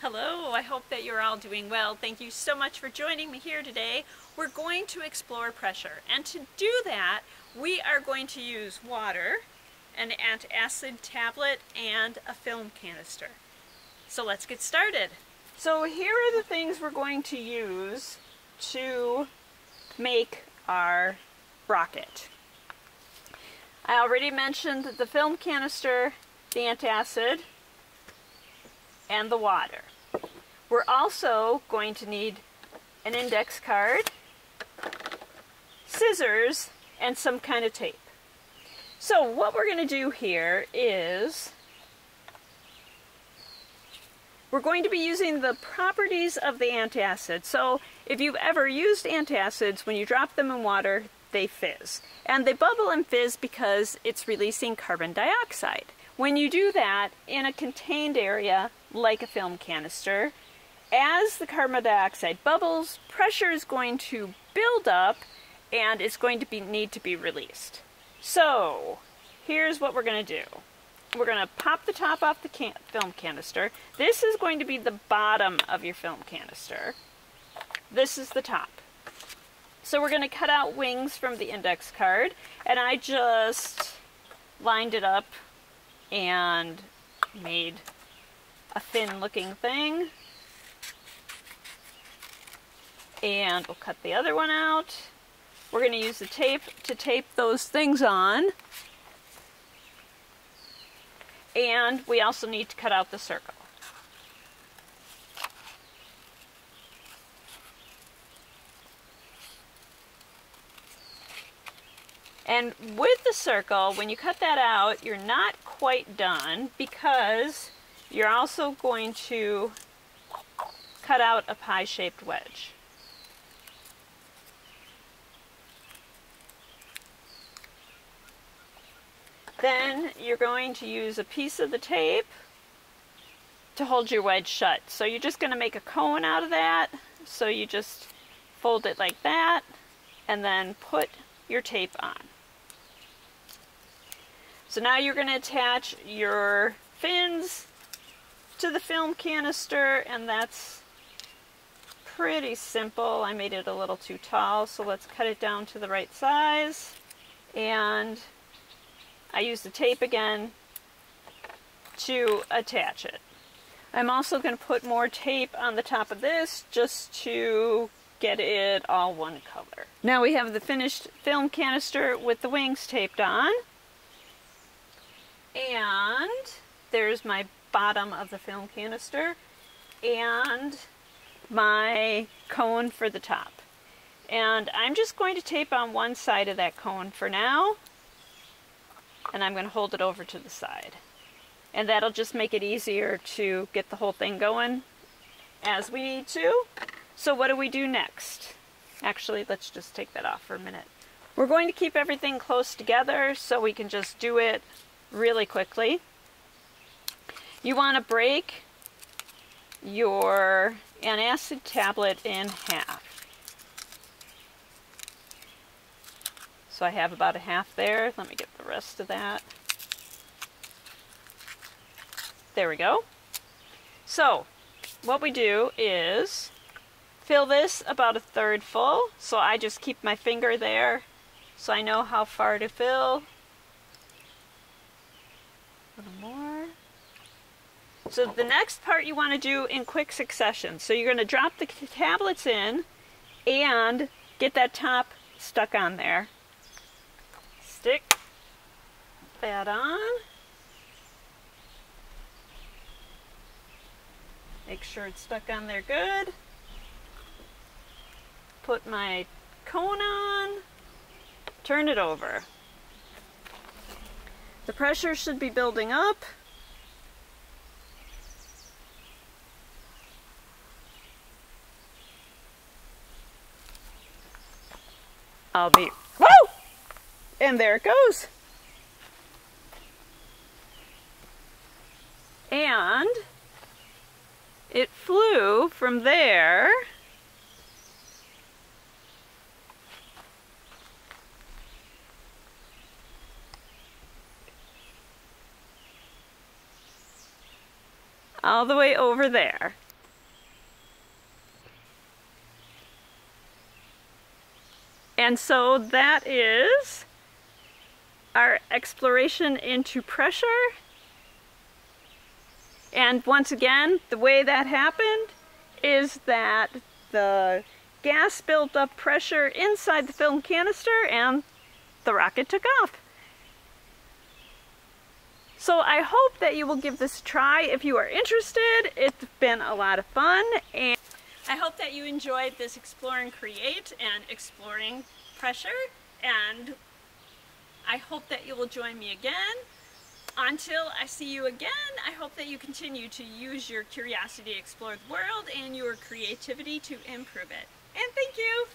Hello, I hope that you're all doing well. Thank you so much for joining me here today. We're going to explore pressure, and to do that, we are going to use water, an antacid tablet, and a film canister. So let's get started. So here are the things we're going to use to make our rocket. I already mentioned that the film canister, the antacid, and the water. We're also going to need an index card, scissors, and some kind of tape. So what we're going to do here is we're going to be using the properties of the antacid. So if you've ever used antacids, when you drop them in water, they fizz. And they bubble and fizz because it's releasing carbon dioxide. When you do that in a contained area, like a film canister, as the carbon dioxide bubbles, pressure is going to build up and it's going to be, need to be released. So, here's what we're going to do. We're going to pop the top off the can film canister. This is going to be the bottom of your film canister. This is the top. So we're going to cut out wings from the index card, and I just lined it up and made a thin looking thing. And we'll cut the other one out. We're going to use the tape to tape those things on. And we also need to cut out the circle. And with the circle, when you cut that out, you're not quite done because you're also going to cut out a pie-shaped wedge. Then you're going to use a piece of the tape to hold your wedge shut. So you're just going to make a cone out of that. So you just fold it like that and then put your tape on. So now you're going to attach your fins to the film canister and that's pretty simple. I made it a little too tall so let's cut it down to the right size and I use the tape again to attach it. I'm also going to put more tape on the top of this just to get it all one color. Now we have the finished film canister with the wings taped on. And there's my bottom of the film canister and my cone for the top. And I'm just going to tape on one side of that cone for now and I'm going to hold it over to the side. And that'll just make it easier to get the whole thing going as we need to. So what do we do next? Actually, let's just take that off for a minute. We're going to keep everything close together so we can just do it really quickly. You want to break your antacid tablet in half. So I have about a half there. Let me get the rest of that. There we go. So what we do is fill this about a third full. So I just keep my finger there so I know how far to fill. A little more. So the next part you want to do in quick succession. So you're going to drop the tablets in and get that top stuck on there stick that on. Make sure it's stuck on there good. Put my cone on, turn it over. The pressure should be building up. I'll be whoa! and there it goes. And it flew from there all the way over there. And so that is our exploration into pressure. And once again, the way that happened is that the gas built up pressure inside the film canister and the rocket took off. So I hope that you will give this a try if you are interested. It's been a lot of fun and I hope that you enjoyed this explore and create and exploring pressure and I hope that you will join me again. Until I see you again, I hope that you continue to use your curiosity to explore the world and your creativity to improve it. And thank you!